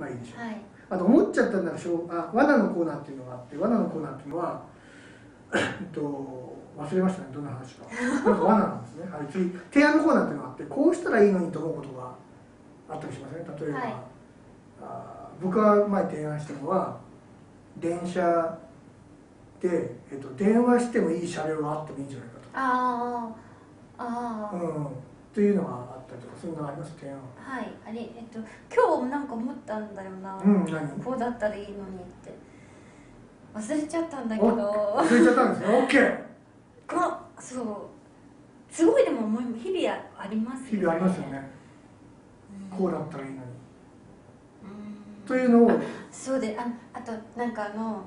まあいいでしょう、はい。あと思っちゃったんだらしょうあ罠のコーナーっていうのがあって罠のコーナーっていうのはえっと忘れましたねどんな話か。なんか罠なんですね。はい次提案のコーナーっていうのがあってこうしたらいいのにと思うことがあったりしますね例えば、はい。あ僕が前提案したのは電車で、えっと、電話してもいい車両があってもいいんじゃないかああああ、と、うん、というのがあったりとかそういうのがあります提案は。はいあれえっと今日なんか思ったんだよな、うん何？こうだったらいいのにって。忘れちゃったんだけおど忘れちゃったんですね。OK こそう。すごいでも思い日々あります日々ありますよね。うん。こうだったらいいのに。うん。というのをそうでああとなんかあの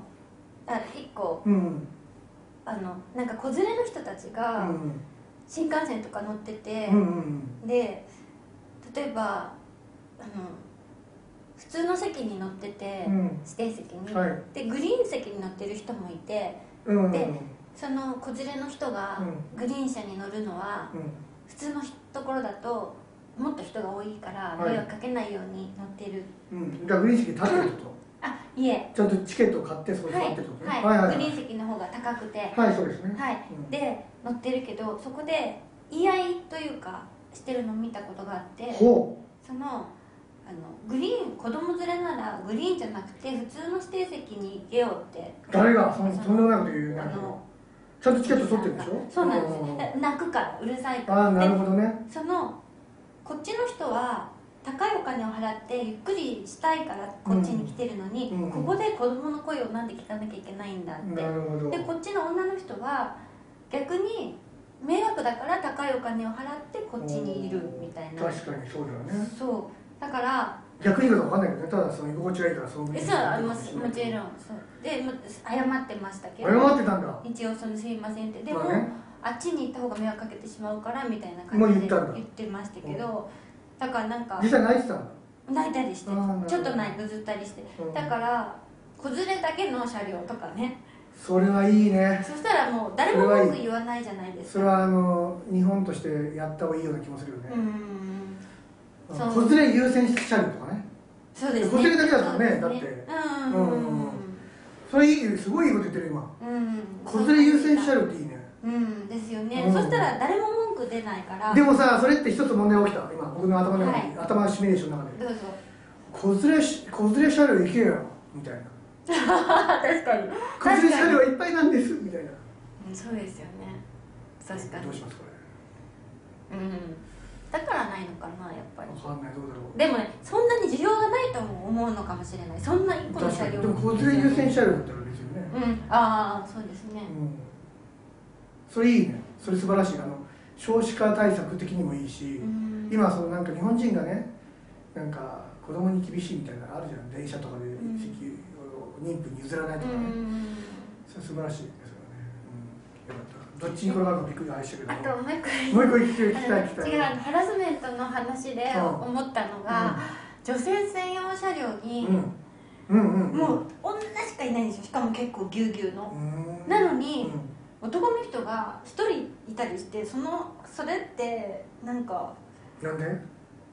あ一個。うん。あのなんか子連れの人たちうがん新幹線とか乗ってて、うんうんで例えばあの普通の席に乗ってて、うん。指定席に、はい。でグリーン席に乗ってる人もいてうんうんでその子連れの人がうグリーン車に乗るのは、うん。普通のところだともっと人が多いからはい。迷惑かけないように乗ってる、うん、じゃあグリーン席立ってるってこあいえ。とちゃんとチケットを買ってそこに座はい、ってるってことね、はい。はいはいグリーン席の方が高くて。はいそうですね。はい、うん。で乗ってるけどそこで言い合いというかしてるのを見たことがあってほそのあのグリーン子供連れならグリーンじゃなくて普通の指定席に行けようって。う誰が？そんとんでもないこと言うなちゃんとチケット取ってるでしょ？そうなんです。泣くからうるさいから。ああなるでほどね。そのこっちの人は高いお金を払ってゆっくりしたいからこっちに来てるのに、うん。うん。ここで子供の声をなんで聞かなきゃいけないんだって、でこっちの女の人は逆に迷惑だから高いお金を払ってこっちにいるみたいな。確かにそうだよね。そう。だから逆に言うか分かんないけどねただその居心地がいいからそうえそうありますもちろんそう。でも謝ってましたけど。謝ってたんだ。一応そのすいませんって。でも、まあね。あっちに行った方が迷惑かけてしまうからみたいな感じで言ってましたけどだからなんか実際泣いてたんだ泣いたりしてちょっと泣いぐずったりして。うん。だから子連れだけの車両とかね。それはいいね。そしたらもう誰も文句言わないじゃないですか。それはあの日本としてやった方がいいような気もするよね。子連れ優先車両とかね。そうですね。子連れだけだとねそうですだって。うんうんうんそれいいすごいいいこと言ってる今。うん。うん子連れ優先車両っていいね。うん。ですよね、うん。そしたら誰も文句出ないから。でもさそれって一つ問題が起きた今僕の頭の中に、はい。頭のシミュレーションの中で。どうぞ。子連れし子連れ車両行けよみたいな。確かに。子連れ車両いっぱいなんですみたいな。うんそうですよね。確かに。どうしますこうん。だからないのかなやっぱり。れ分かんないどうだろう。でもねそんなに需要がないとも思うのかもしれない。そんな一個の車両。でも子連れ優先車両だったら別にね、うん。ああそうですね。うん、それいいね。それ素晴らしい。あの少子化対策的にもいいし、うん。今そのなんか日本人がねなんか子供に厳しいみたいなのあるじゃん。電車とかでん。席を妊婦に譲らないとうかね、ん。それ素晴らしいですよね、うん、よかった。どっちに転がるかびっくりあれしたけど。あともう一個もう一個聞きたい聞きあたい。違うハラスメントの話でうん。思ったのが、女性専用車両に、うん。うんうんもう女しかいないんですよしかも結構ぎゅうぎゅうの、うん。なのにう男の人が一人いたりしてそのそれってなんかんなんで？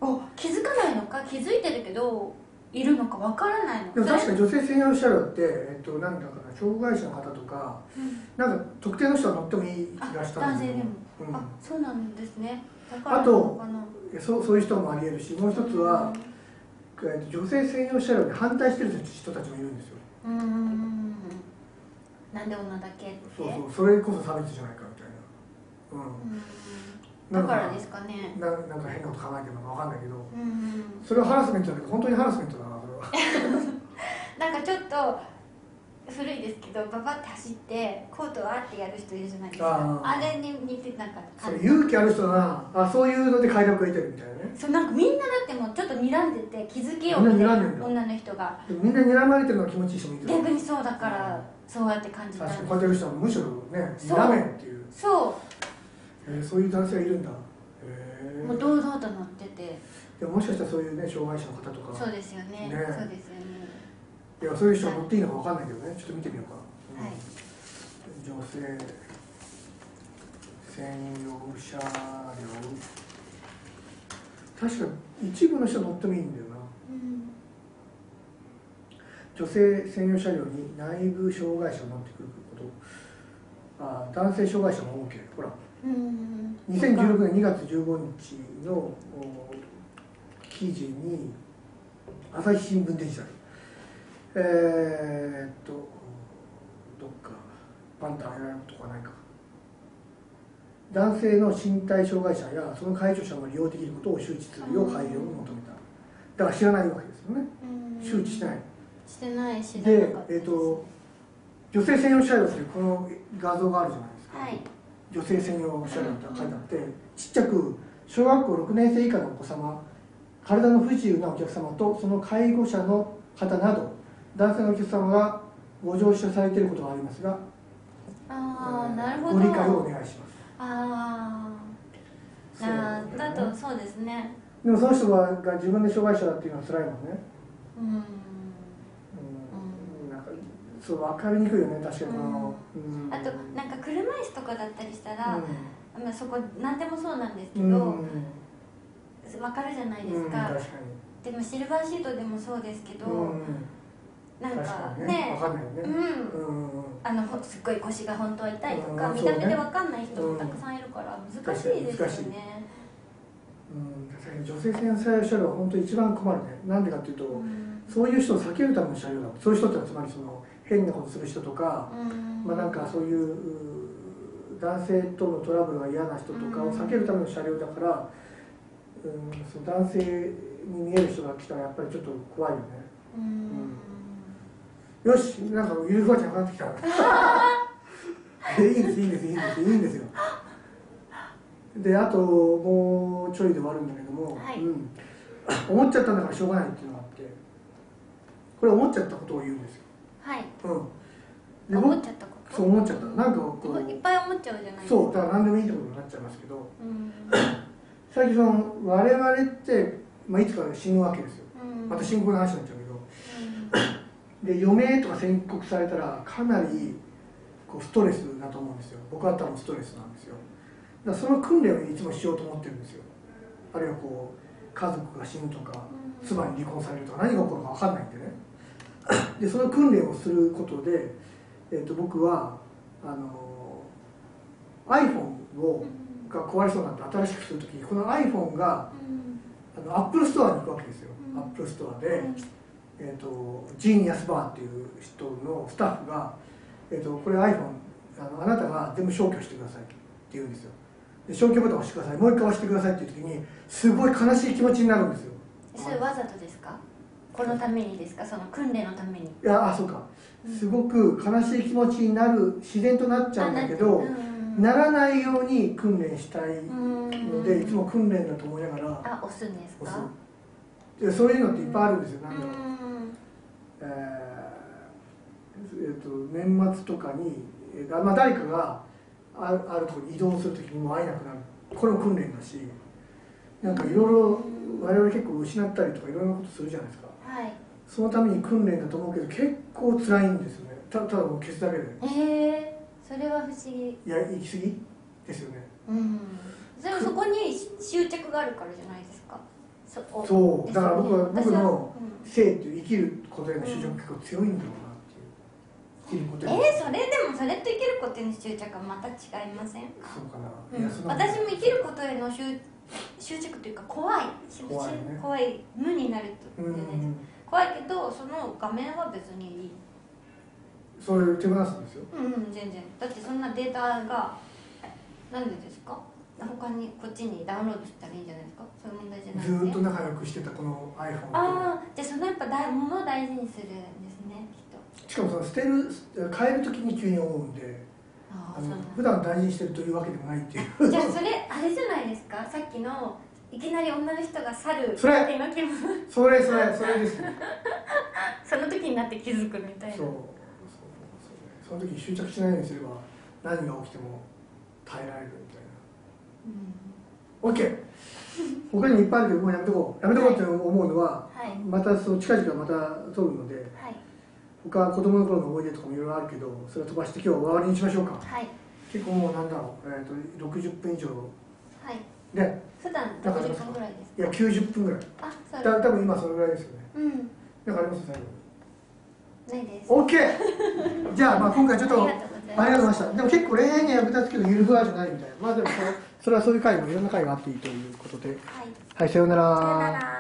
お気づかないのか？気づいてるけどいるのかわからないのでも確かに女性専用車両って、えっと、なんだかな障害者の方とかうん。なんか特定の人は乗ってもいい気あがしたんで男性でも、うん。あそうなんですね。あとそうそういう人もありえるしもう一つは、えっと、女性専用車両に反対してる人たちもいるんですよ。うんうんうんうんなんで女だけって。そうそうそれこそ差別じゃないかみたいな。うん。だからですかね。ななんか変なこと考えてるのかわかんないけど。うん。うんそれはハラスメントだけど本当にハラスメントだなそれは。なんかちょっと古いですけどババって走ってコートをあってやる人いるじゃないですか。あれに似てなんかそれ勇気ある人だな。あそういうので快楽を得てるみたいなね。そうなんかみんなだってもうちょっと睨んでて気づけようみたない睨んでんだ。女の人が。みんな睨まれてるのが気持ちいい人もいる。逆にそうだからそうやって感じたん確かにでこうやってる人はむしろね睨めっていう、すそえーそういう男性がいるんだ。へえうもう堂々と乗ってて。でももしかしたらそういうね障害者の方とか。そうですよね。ね。そうですよねいやそういう人が乗っていいのかわかんないけどね。ちょっと見てみようか、うんはい。女性専用車両。確か一部の人乗ってもいいんだよな。うん。女性専用車両に内部障害者を乗ってくること。あ男性障害者も OK ほら。うん。2016年2月15日のお記事に朝日新聞デジタルえー、っとどっかパンタンやることがないか。男性の身体障害者やその介助者も利用できることを周知するよう配慮を求めた。だから知らないわけですよね。うん。周知してない。してないしでえーっと女性専用車両っていうこの画像があるじゃないですか、はい。女性専用車両って書いてあってちっちゃく小学校6年生以下のお子様体の不自由なお客様とその介護者の方など男性のお客様がご乗車されていることがありますがああえーなるほど。ご理解をお願いします。あー。あーだとそうですね。でもその人がが自分で障害者だっていうのは辛いもんね。うん。うん。なんかそう分かりにくいよね。確かにうん。あとなんか車椅子とかだったりしたら、うまあ、そこ何でもそうなんですけん、ど、うん。わかるじゃないでうん、すか、確かでもシルバーシートでもそうですけど、に、うん、なん確かね。ね。分かんないよね、うん。うん。あのほすっごい腰が本当は痛いとか、うん見た目でわかんない人もたくさんいるから難しいですよね。うん、女性専用車両は本当に一番困るね。なんでかっていうと、うん。そういう人を避けるための車両だ。そういう人ってつまりその変なことする人とか、うん。まあなんかそういうう男性とのトラブルが嫌な人とかを避けるための車両だから、うん、その男性に見える人が来たらやっぱりちょっと怖いよね。うんよしなんかゆるふわちゃん上がってきた。えいいんですいいんですいいんですいいんですよ。であともうちょいで終わるんだけども、はい。うん、思っちゃったんだからしょうがないっていうのがあって。これ思っちゃったことを言うんですよ、はい。うん、思っちゃったこと？そう思っちゃったなんかこいっぱい思っちゃうじゃないですか。そうだから何でもいいってことになっちゃいますけどうん。最近その我々って、まあ、いつか死ぬわけですよ。うん。また深刻な話になっちゃうで余命とか宣告されたらかなりこうストレスだと思うんですよ。僕は多分ストレスなんですよ。だその訓練をいつもしようと思ってるんですよ。あるいはこう家族が死ぬとかうん妻に離婚されるとか何が起こるか分かんないんでね。でその訓練をすることで、えー、と僕はあの iPhone をが壊れそうになって新しくするときにこの iPhone があの Apple ストアに行くわけですよ、うん。Apple ストアで、えー、とジーニアスバーっていう人のスタッフが、えー、とこれ iPhone あのあなたが全部消去してくださいって言うんですよ。で消去ボタンを押してください。もう一回押してくださいっていう時にすごい悲しい気持ちになるんですよ。それわざとですか？このためにですか？その訓練のために。いやあそうか。すごく悲しい気持ちになる自然となっちゃうんだけど、ならないように訓練したいのでいつも訓練だと思いながらあ押すんです押かすでそういうのっていっぱいあるんですよなんだろう、うん。えーえーと年末とかに、えーまあ、誰かがあるあるところに移動するときにもう会えなくなる。これも訓練だしなんかいろいろ我々結構失ったりとかいろんなことするじゃないですか。はい。そのために訓練だと思うけど結構辛いんですよね。たただもう消すだけで。へえそれは不思議。いや行き過ぎですよね。うん。それはそこに執着があるからじゃないですかそう。だから僕は僕の私生っていう生きることへの執着結構強いんだろうなっていう。生きることえー、それでもそれと生きることへの執着はまた違いませんか？そうかな、うん。私も生きることへの執執着というか怖い。怖いね。怖い無になるとうじゃないですかん怖いけどその画面は別にいい。それ手放すんですよ。うんうん全然。だってそんなデータがなんでですか？他にこっちにダウンロードしたらいいんじゃないですか？そういう問題じゃないずーっとね仲良くしてたこの iPhone と。ああじゃあそのやっぱ大物を大事にするんですねきっと。しかもその捨てる変える時に急に思うんであのああそうなんだ。普段大事にしてるというわけでもないっていう。じゃあそれあれじゃないですか？さっきのいきなり女の人が去るそれ。それそれそれですね。その時になって気づくみたいな。そうそうそう。その時に執着しないようにすれば何が起きても耐えられるみたいな OK 他にもいっぱいあるけどもうやめとこう。やめとこうって思うのは、はい。またその近々また撮るのではい。他子供の頃の思い出とかもいろいろあるけどそれを飛ばして今日は終わりにしましょうか。はい。結構もうなんだろう、えー、と60分以上。はい。で普段60分ぐらいですいや90分ぐらい。あそうだ多分今そのぐらいですよね。うん。なんかあります？最後。にないです。OK じゃあまあ今回ちょっとありがとうございます。ありがとうございました。でも結構恋愛には役立つけどゆるふわじゃないみたいな。まあでもそれはそういう回もいろんな回があっていいということではいはいさようなさよなら